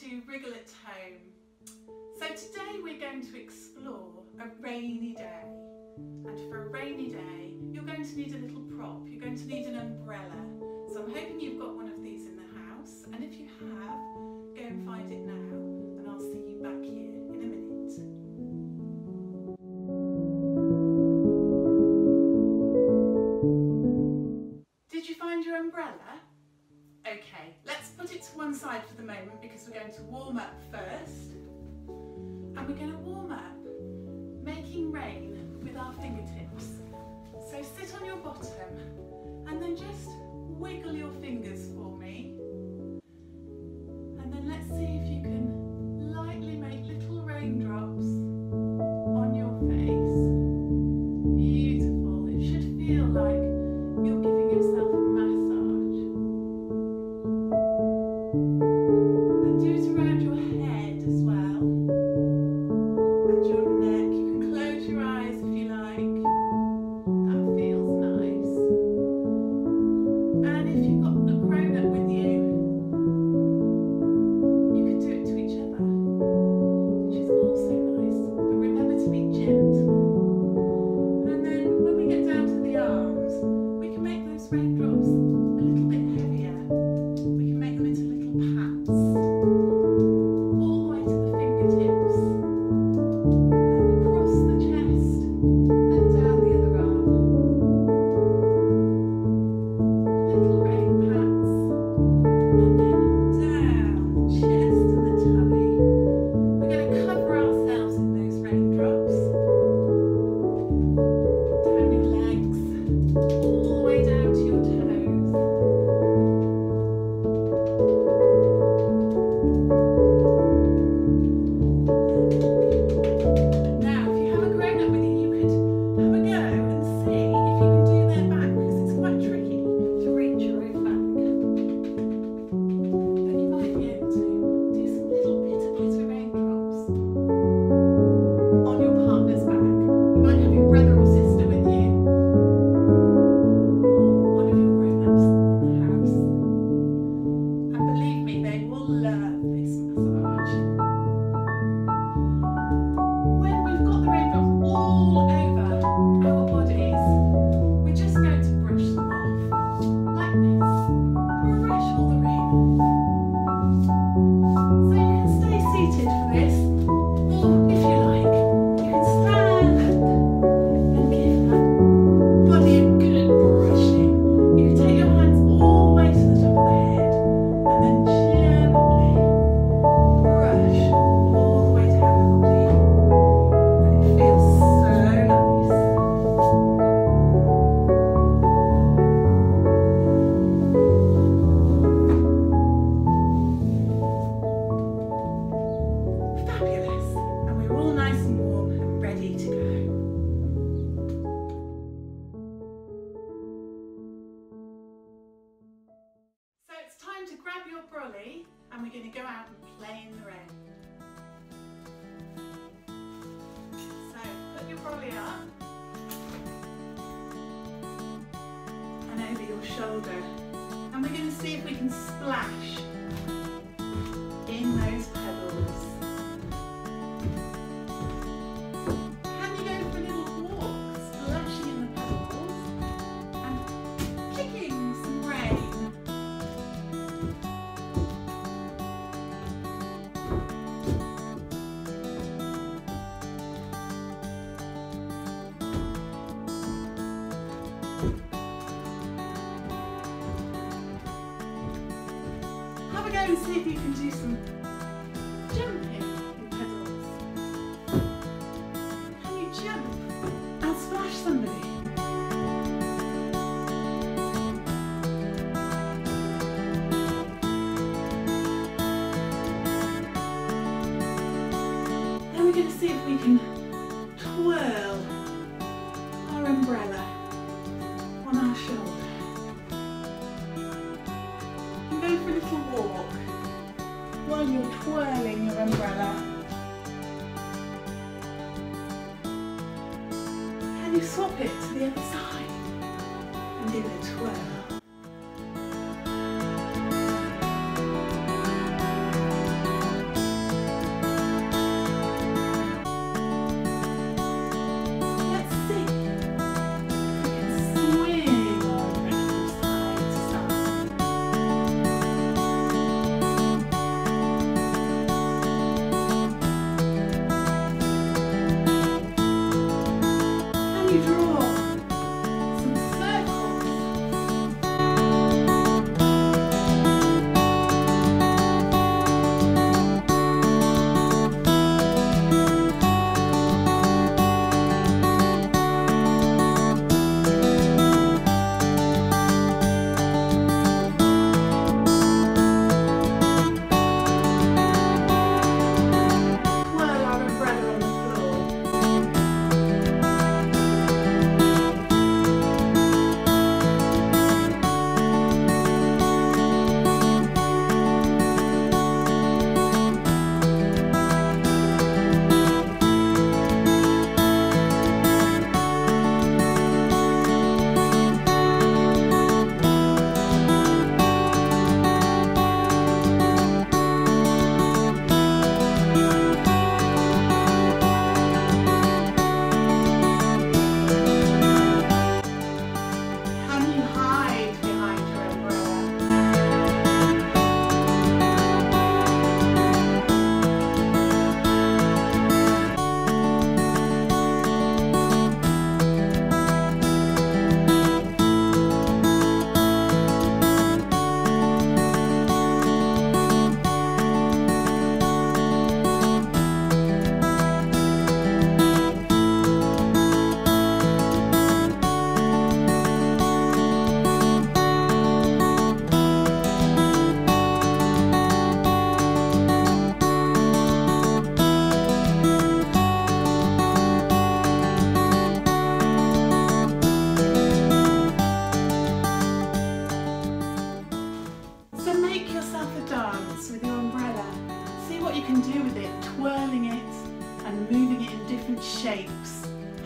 to Wriggle at Home. So today we're going to explore a rainy day. And for a rainy day, you're going to need a little prop. You're going to need an umbrella. So I'm hoping you've got one of these in the house. And if you have, go and find it now and I'll see you back here. side for the moment because we're going to warm up first. And we're going to warm up making rain with our fingertips. So sit on your bottom and then just wiggle your fingers for me. Oh. and warm and ready to go. So it's time to grab your brolly and we're going to go out and play in the rain. So put your brolly up and over your shoulder and we're going to see if we can splash and see if you can do some you swap it to the other side and give it a twirl.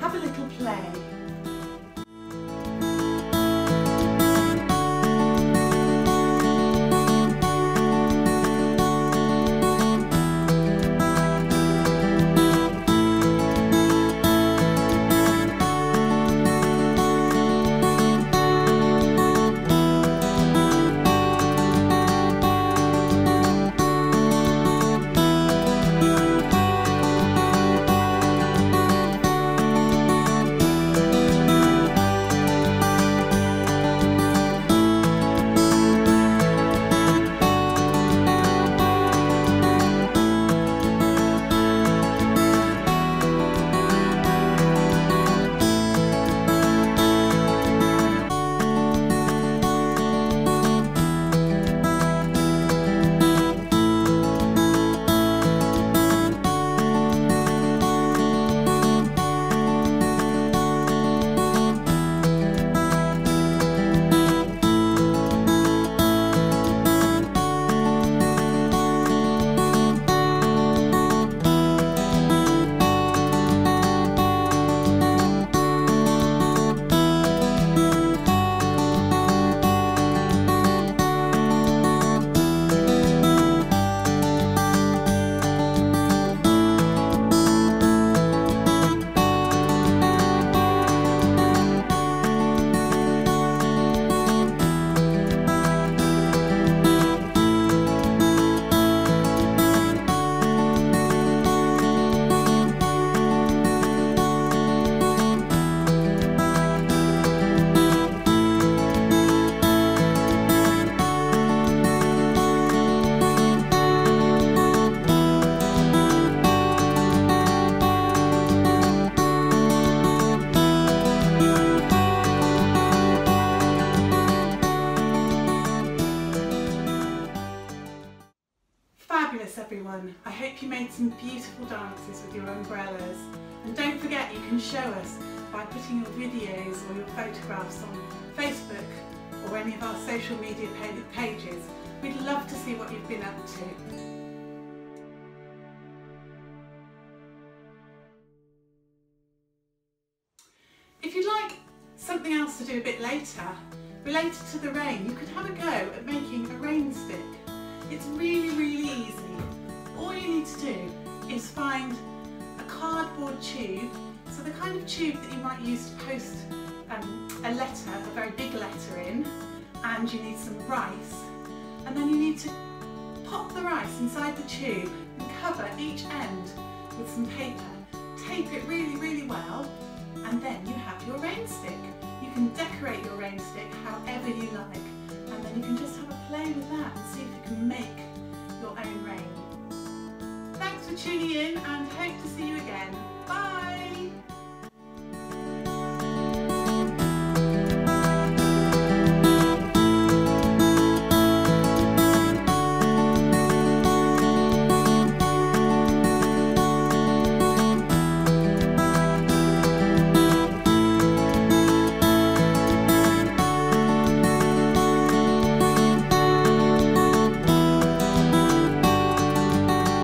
Have a little play. Beautiful dances with your umbrellas. And don't forget you can show us by putting your videos or your photographs on Facebook or any of our social media pages. We'd love to see what you've been up to. If you'd like something else to do a bit later, related to the rain, you could have a go at making a rain stick. It's really, really easy. All you need to do is find a cardboard tube, so the kind of tube that you might use to post um, a letter, a very big letter in, and you need some rice, and then you need to pop the rice inside the tube and cover each end with some paper. Tape it really, really well, and then you have your rain stick. You can decorate your rain stick however you like, and then you can just have a play with that and see if you can make your own rain. For tuning in and hope to see you again. Bye!